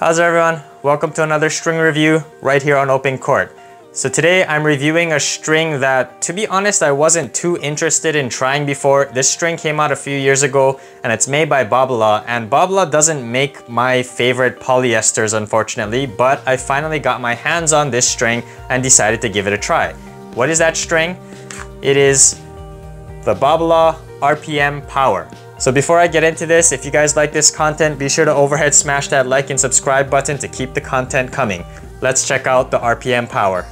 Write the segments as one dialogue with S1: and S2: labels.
S1: How's everyone? Welcome to another string review right here on Open Court. So today I'm reviewing a string that, to be honest, I wasn't too interested in trying before. This string came out a few years ago and it's made by Babolat and Babolat doesn't make my favorite polyesters unfortunately, but I finally got my hands on this string and decided to give it a try. What is that string? It is the Babolat RPM Power. So before I get into this, if you guys like this content, be sure to overhead smash that like and subscribe button to keep the content coming. Let's check out the RPM Power.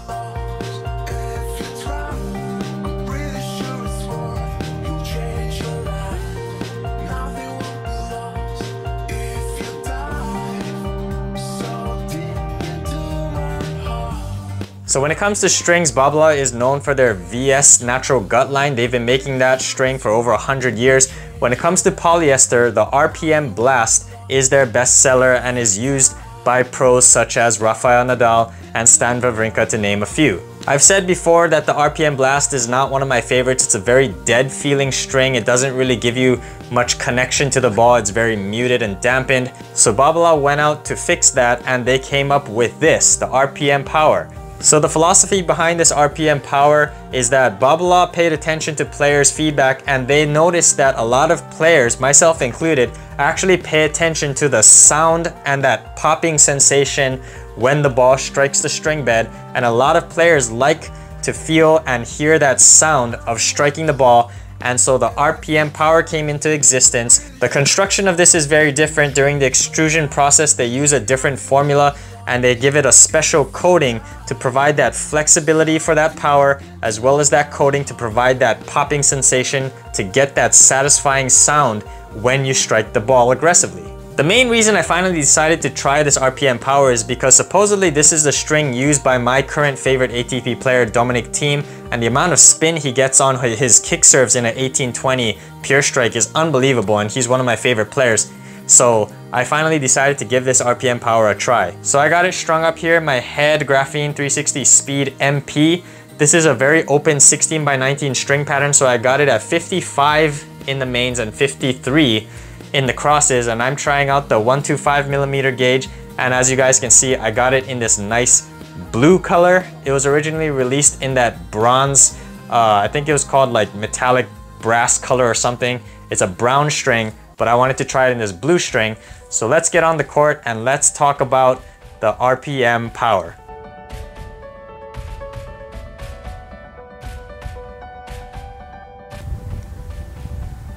S1: So when it comes to strings, Babolat is known for their VS natural gut line. They've been making that string for over 100 years. When it comes to polyester, the RPM Blast is their best seller and is used by pros such as Rafael Nadal and Stan Wawrinka to name a few. I've said before that the RPM Blast is not one of my favorites. It's a very dead feeling string. It doesn't really give you much connection to the ball. It's very muted and dampened. So Babolat went out to fix that and they came up with this, the RPM Power. So the philosophy behind this RPM power is that Babolat paid attention to players' feedback and they noticed that a lot of players, myself included, actually pay attention to the sound and that popping sensation when the ball strikes the string bed and a lot of players like to feel and hear that sound of striking the ball and so the RPM power came into existence. The construction of this is very different. During the extrusion process, they use a different formula and they give it a special coating to provide that flexibility for that power as well as that coating to provide that popping sensation to get that satisfying sound when you strike the ball aggressively. The main reason I finally decided to try this RPM power is because supposedly this is the string used by my current favorite ATP player Dominic Thiem and the amount of spin he gets on his kick serves in an 1820 pure strike is unbelievable and he's one of my favorite players. So I finally decided to give this RPM power a try. So I got it strung up here, my head Graphene 360 Speed MP. This is a very open 16 by 19 string pattern, so I got it at 55 in the mains and 53 in the crosses, and I'm trying out the 125 millimeter gauge, and as you guys can see, I got it in this nice blue color. It was originally released in that bronze, uh, I think it was called like metallic brass color or something. It's a brown string, but I wanted to try it in this blue string. So let's get on the court and let's talk about the RPM power.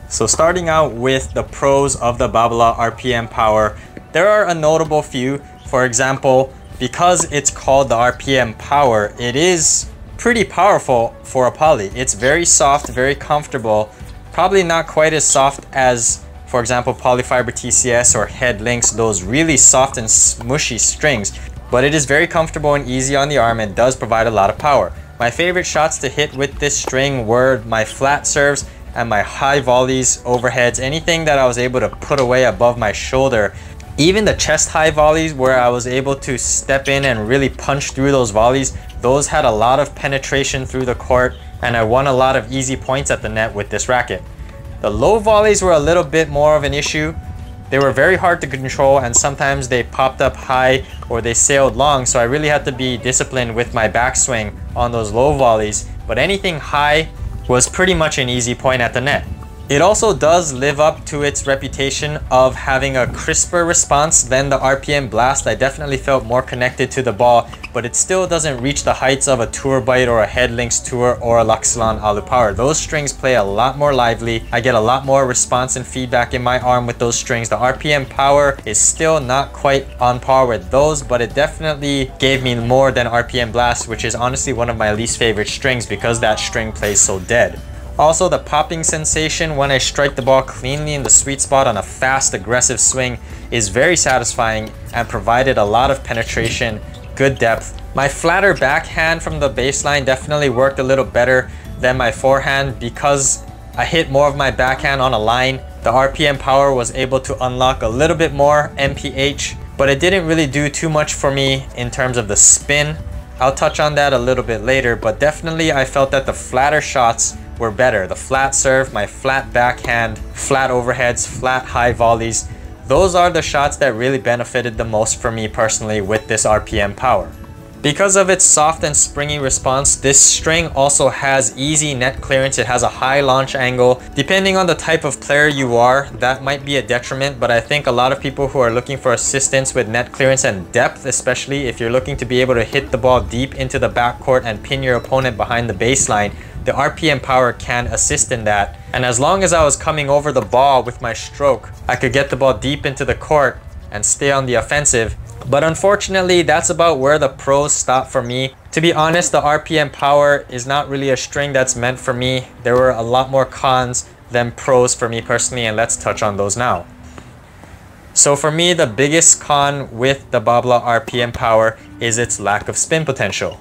S1: So starting out with the pros of the Babolat RPM power, there are a notable few. For example, because it's called the RPM power, it is pretty powerful for a poly. It's very soft, very comfortable, probably not quite as soft as for example, polyfiber TCS or head Lynx, those really soft and smushy strings, but it is very comfortable and easy on the arm and does provide a lot of power. My favorite shots to hit with this string were my flat serves and my high volleys, overheads, anything that I was able to put away above my shoulder. Even the chest high volleys where I was able to step in and really punch through those volleys, those had a lot of penetration through the court and I won a lot of easy points at the net with this racket. The low volleys were a little bit more of an issue. They were very hard to control and sometimes they popped up high or they sailed long so I really had to be disciplined with my backswing on those low volleys. But anything high was pretty much an easy point at the net. It also does live up to its reputation of having a crisper response than the RPM Blast. I definitely felt more connected to the ball, but it still doesn't reach the heights of a Tour Bite or a Head Lynx Tour or a Luxilon Alu Power. Those strings play a lot more lively. I get a lot more response and feedback in my arm with those strings. The RPM Power is still not quite on par with those, but it definitely gave me more than RPM Blast, which is honestly one of my least favorite strings because that string plays so dead. Also, the popping sensation when I strike the ball cleanly in the sweet spot on a fast, aggressive swing is very satisfying and provided a lot of penetration, good depth. My flatter backhand from the baseline definitely worked a little better than my forehand because I hit more of my backhand on a line. The RPM power was able to unlock a little bit more MPH, but it didn't really do too much for me in terms of the spin. I'll touch on that a little bit later, but definitely I felt that the flatter shots were better. The flat serve, my flat backhand, flat overheads, flat high volleys, those are the shots that really benefited the most for me personally with this RPM power. Because of its soft and springy response, this string also has easy net clearance. It has a high launch angle. Depending on the type of player you are, that might be a detriment, but I think a lot of people who are looking for assistance with net clearance and depth, especially if you're looking to be able to hit the ball deep into the backcourt and pin your opponent behind the baseline, the RPM power can assist in that. And as long as I was coming over the ball with my stroke, I could get the ball deep into the court and stay on the offensive but unfortunately, that's about where the pros stop for me. To be honest, the RPM power is not really a string that's meant for me. There were a lot more cons than pros for me personally, and let's touch on those now. So for me, the biggest con with the Babolat RPM power is its lack of spin potential.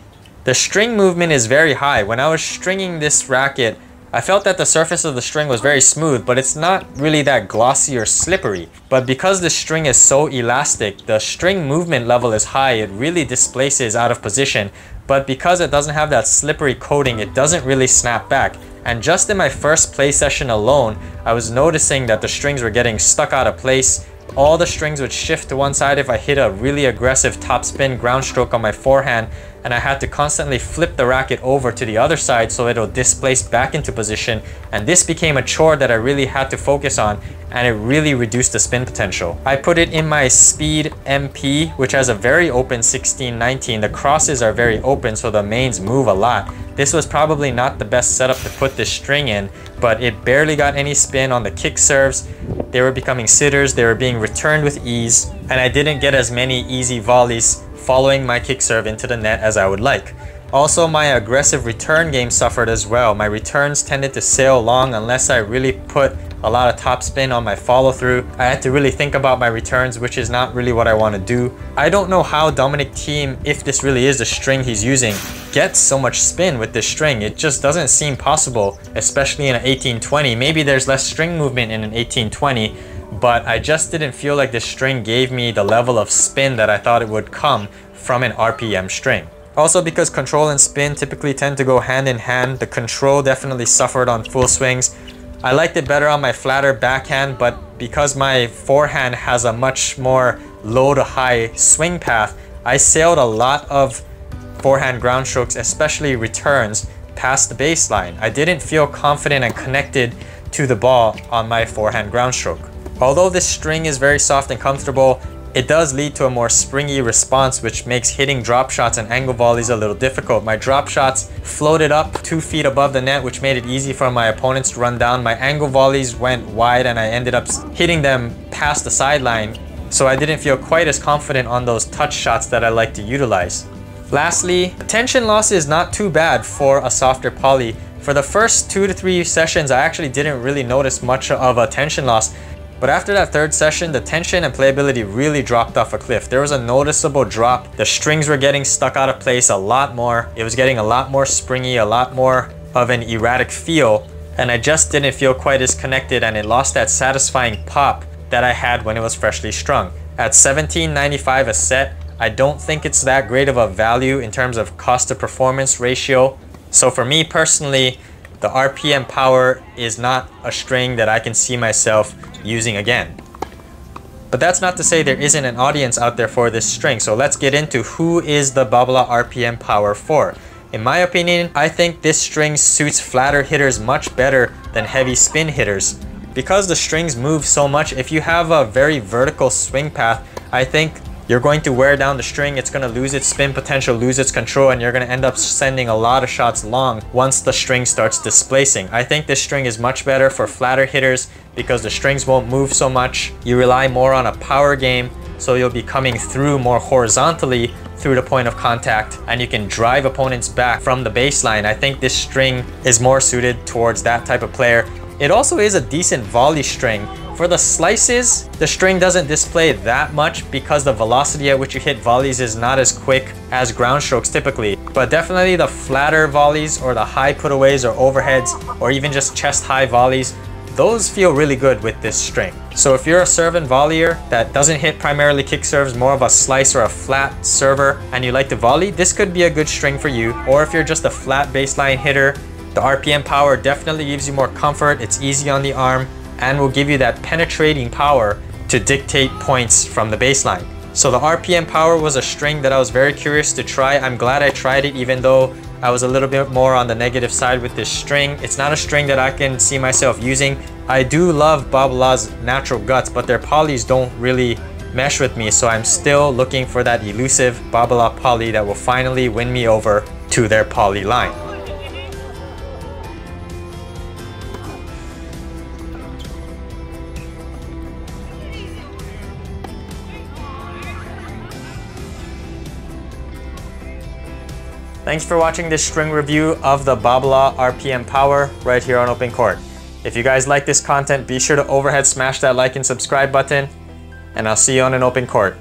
S1: The string movement is very high. When I was stringing this racket, I felt that the surface of the string was very smooth, but it's not really that glossy or slippery. But because the string is so elastic, the string movement level is high, it really displaces out of position. But because it doesn't have that slippery coating, it doesn't really snap back. And just in my first play session alone, I was noticing that the strings were getting stuck out of place. All the strings would shift to one side if I hit a really aggressive topspin ground stroke on my forehand and I had to constantly flip the racket over to the other side so it'll displace back into position and this became a chore that I really had to focus on and it really reduced the spin potential. I put it in my Speed MP which has a very open 16-19. The crosses are very open so the mains move a lot. This was probably not the best setup to put this string in but it barely got any spin on the kick serves. They were becoming sitters, they were being returned with ease and I didn't get as many easy volleys following my kick serve into the net as I would like. Also, my aggressive return game suffered as well. My returns tended to sail long unless I really put a lot of topspin on my follow through. I had to really think about my returns, which is not really what I want to do. I don't know how Dominic Thiem, if this really is the string he's using, gets so much spin with this string. It just doesn't seem possible, especially in an 1820. Maybe there's less string movement in an 1820, but I just didn't feel like this string gave me the level of spin that I thought it would come from an RPM string. Also because control and spin typically tend to go hand in hand, the control definitely suffered on full swings. I liked it better on my flatter backhand, but because my forehand has a much more low to high swing path, I sailed a lot of forehand ground strokes, especially returns, past the baseline. I didn't feel confident and connected to the ball on my forehand ground stroke. Although this string is very soft and comfortable, it does lead to a more springy response which makes hitting drop shots and angle volleys a little difficult. My drop shots floated up two feet above the net which made it easy for my opponents to run down. My angle volleys went wide and I ended up hitting them past the sideline so I didn't feel quite as confident on those touch shots that I like to utilize. Lastly, tension loss is not too bad for a softer poly. For the first two to three sessions, I actually didn't really notice much of a tension loss. But after that third session, the tension and playability really dropped off a cliff. There was a noticeable drop. The strings were getting stuck out of place a lot more. It was getting a lot more springy, a lot more of an erratic feel. And I just didn't feel quite as connected and it lost that satisfying pop that I had when it was freshly strung. At 17.95 a set, I don't think it's that great of a value in terms of cost to performance ratio. So for me personally, the RPM power is not a string that I can see myself using again. But that's not to say there isn't an audience out there for this string, so let's get into who is the Babolat RPM power for. In my opinion, I think this string suits flatter hitters much better than heavy spin hitters. Because the strings move so much, if you have a very vertical swing path, I think you're going to wear down the string, it's going to lose its spin potential, lose its control, and you're going to end up sending a lot of shots long once the string starts displacing. I think this string is much better for flatter hitters because the strings won't move so much. You rely more on a power game, so you'll be coming through more horizontally through the point of contact and you can drive opponents back from the baseline. I think this string is more suited towards that type of player. It also is a decent volley string for the slices, the string doesn't display that much because the velocity at which you hit volleys is not as quick as ground strokes typically. But definitely the flatter volleys or the high putaways or overheads or even just chest high volleys, those feel really good with this string. So if you're a serve and volleyer that doesn't hit primarily kick serves, more of a slice or a flat server, and you like to volley, this could be a good string for you. Or if you're just a flat baseline hitter, the RPM power definitely gives you more comfort, it's easy on the arm, and will give you that penetrating power to dictate points from the baseline. So the RPM power was a string that I was very curious to try. I'm glad I tried it even though I was a little bit more on the negative side with this string. It's not a string that I can see myself using. I do love Babolat's natural guts, but their polys don't really mesh with me. So I'm still looking for that elusive Babala poly that will finally win me over to their poly line. Thanks for watching this string review of the Babolat RPM Power right here on Open Court. If you guys like this content, be sure to overhead smash that like and subscribe button, and I'll see you on an open court.